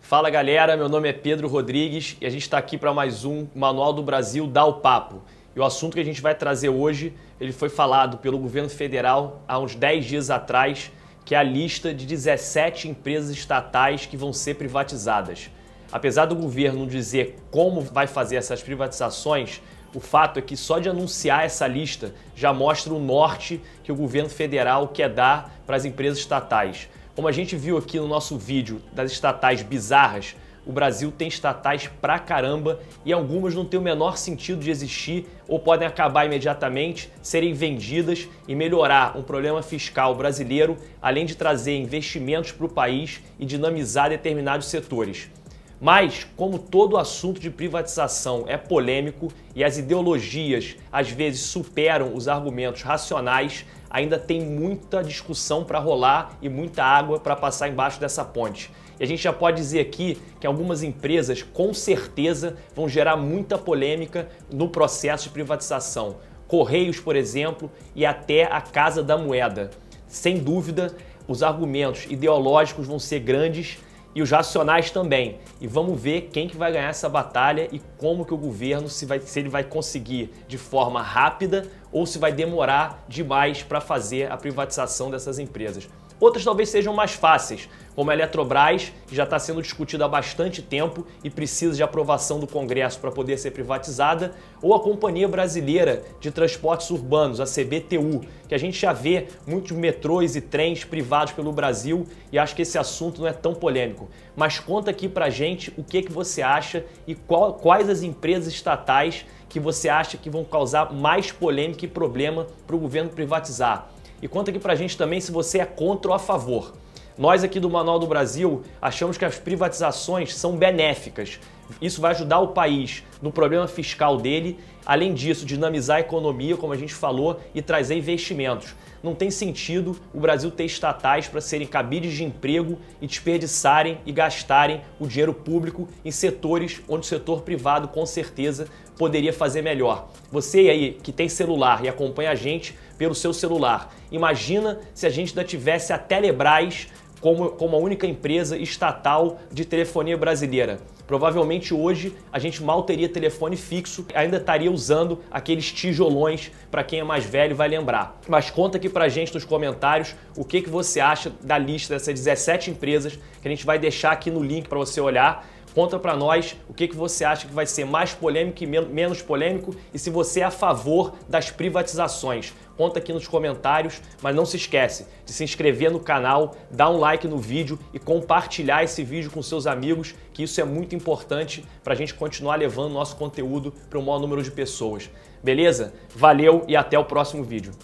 Fala galera, meu nome é Pedro Rodrigues e a gente está aqui para mais um Manual do Brasil Dá o Papo. E o assunto que a gente vai trazer hoje, ele foi falado pelo governo federal há uns 10 dias atrás, que é a lista de 17 empresas estatais que vão ser privatizadas. Apesar do governo dizer como vai fazer essas privatizações, o fato é que só de anunciar essa lista já mostra o norte que o governo federal quer dar para as empresas estatais. Como a gente viu aqui no nosso vídeo das estatais bizarras, o Brasil tem estatais pra caramba e algumas não têm o menor sentido de existir ou podem acabar imediatamente, serem vendidas e melhorar um problema fiscal brasileiro, além de trazer investimentos para o país e dinamizar determinados setores. Mas, como todo assunto de privatização é polêmico e as ideologias às vezes superam os argumentos racionais, ainda tem muita discussão para rolar e muita água para passar embaixo dessa ponte. E a gente já pode dizer aqui que algumas empresas com certeza vão gerar muita polêmica no processo de privatização. Correios, por exemplo, e até a Casa da Moeda. Sem dúvida, os argumentos ideológicos vão ser grandes e os racionais também. E vamos ver quem que vai ganhar essa batalha e como que o governo se, vai, se ele vai conseguir de forma rápida ou se vai demorar demais para fazer a privatização dessas empresas. Outras talvez sejam mais fáceis, como a Eletrobras, que já está sendo discutida há bastante tempo e precisa de aprovação do Congresso para poder ser privatizada, ou a Companhia Brasileira de Transportes Urbanos, a CBTU, que a gente já vê muitos metrôs e trens privados pelo Brasil e acho que esse assunto não é tão polêmico. Mas conta aqui pra gente o que, que você acha e qual, quais as empresas estatais que você acha que vão causar mais polêmica e problema para o governo privatizar. E conta aqui pra gente também se você é contra ou a favor. Nós aqui do Manual do Brasil achamos que as privatizações são benéficas. Isso vai ajudar o país no problema fiscal dele, além disso, dinamizar a economia, como a gente falou, e trazer investimentos. Não tem sentido o Brasil ter estatais para serem cabides de emprego e desperdiçarem e gastarem o dinheiro público em setores onde o setor privado com certeza poderia fazer melhor. Você aí que tem celular e acompanha a gente pelo seu celular, imagina se a gente ainda tivesse a Telebrás como, como a única empresa estatal de telefonia brasileira. Provavelmente hoje a gente mal teria telefone fixo, ainda estaria usando aqueles tijolões, para quem é mais velho vai lembrar. Mas conta aqui pra gente nos comentários o que, que você acha da lista dessas 17 empresas que a gente vai deixar aqui no link para você olhar. Conta para nós o que, que você acha que vai ser mais polêmico e menos polêmico e se você é a favor das privatizações. Conta aqui nos comentários, mas não se esquece de se inscrever no canal, dar um like no vídeo e compartilhar esse vídeo com seus amigos, que isso é muito importante para a gente continuar levando nosso conteúdo para o maior número de pessoas. Beleza? Valeu e até o próximo vídeo.